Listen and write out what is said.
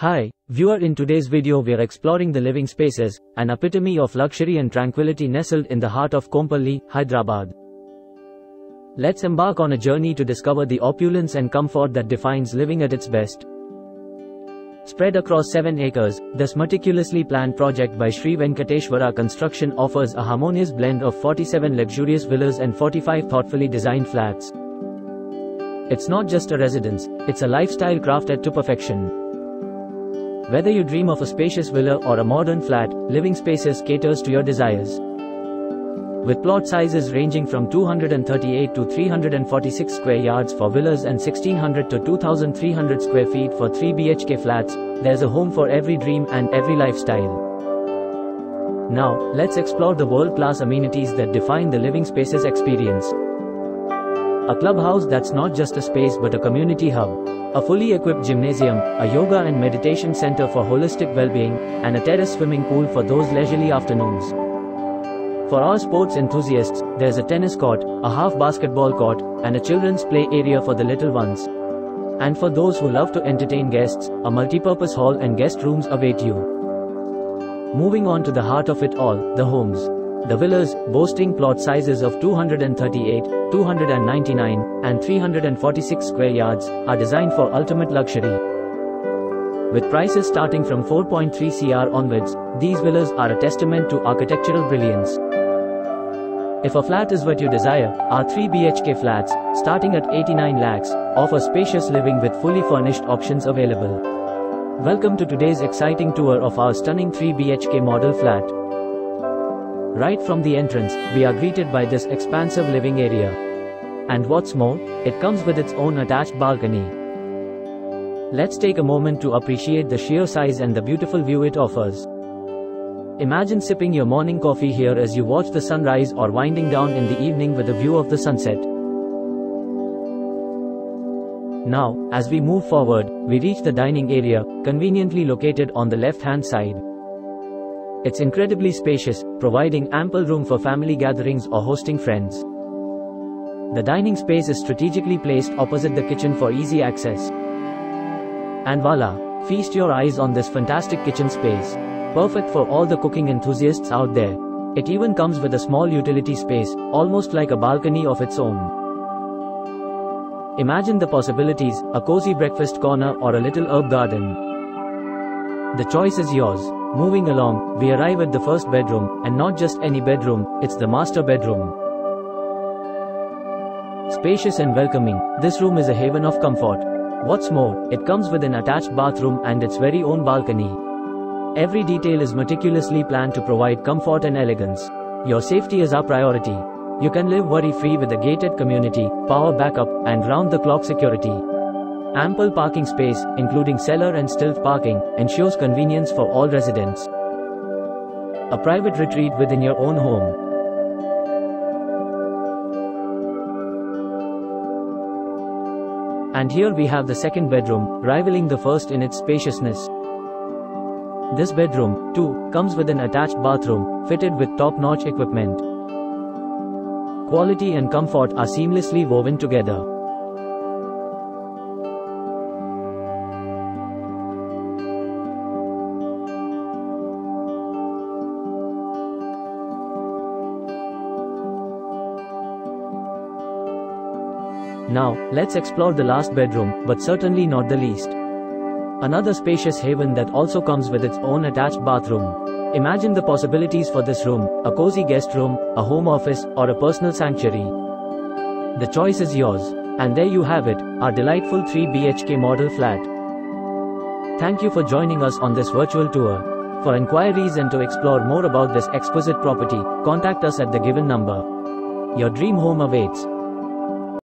Hi, viewer in today's video we are exploring the living spaces, an epitome of luxury and tranquility nestled in the heart of Kompally, Hyderabad. Let's embark on a journey to discover the opulence and comfort that defines living at its best. Spread across 7 acres, this meticulously planned project by Sri Venkateshwara Construction offers a harmonious blend of 47 luxurious villas and 45 thoughtfully designed flats. It's not just a residence, it's a lifestyle crafted to perfection. Whether you dream of a spacious villa or a modern flat, Living Spaces caters to your desires. With plot sizes ranging from 238 to 346 square yards for villas and 1600 to 2300 square feet for 3 BHK flats, there's a home for every dream and every lifestyle. Now, let's explore the world-class amenities that define the Living Spaces experience. A clubhouse that's not just a space but a community hub. A fully equipped gymnasium, a yoga and meditation center for holistic well-being, and a terrace swimming pool for those leisurely afternoons. For our sports enthusiasts, there's a tennis court, a half basketball court, and a children's play area for the little ones. And for those who love to entertain guests, a multi-purpose hall and guest rooms await you. Moving on to the heart of it all, the homes. The villas, boasting plot sizes of 238, 299, and 346 square yards, are designed for ultimate luxury. With prices starting from 4.3 CR onwards, these villas are a testament to architectural brilliance. If a flat is what you desire, our 3 BHK flats, starting at 89 lakhs, offer spacious living with fully furnished options available. Welcome to today's exciting tour of our stunning 3 BHK model flat. Right from the entrance, we are greeted by this expansive living area. And what's more, it comes with its own attached balcony. Let's take a moment to appreciate the sheer size and the beautiful view it offers. Imagine sipping your morning coffee here as you watch the sunrise or winding down in the evening with a view of the sunset. Now, as we move forward, we reach the dining area, conveniently located on the left-hand side. It's incredibly spacious, providing ample room for family gatherings or hosting friends. The dining space is strategically placed opposite the kitchen for easy access. And voila! Feast your eyes on this fantastic kitchen space. Perfect for all the cooking enthusiasts out there. It even comes with a small utility space, almost like a balcony of its own. Imagine the possibilities, a cozy breakfast corner or a little herb garden. The choice is yours. Moving along, we arrive at the first bedroom, and not just any bedroom, it's the master bedroom. Spacious and welcoming, this room is a haven of comfort. What's more, it comes with an attached bathroom and its very own balcony. Every detail is meticulously planned to provide comfort and elegance. Your safety is our priority. You can live worry-free with a gated community, power backup, and round-the-clock security. Ample parking space, including cellar and stilt parking, ensures convenience for all residents. A private retreat within your own home. And here we have the second bedroom, rivaling the first in its spaciousness. This bedroom, too, comes with an attached bathroom, fitted with top-notch equipment. Quality and comfort are seamlessly woven together. Now, let's explore the last bedroom, but certainly not the least. Another spacious haven that also comes with its own attached bathroom. Imagine the possibilities for this room, a cozy guest room, a home office, or a personal sanctuary. The choice is yours. And there you have it, our delightful 3 BHK model flat. Thank you for joining us on this virtual tour. For inquiries and to explore more about this exquisite property, contact us at the given number. Your dream home awaits.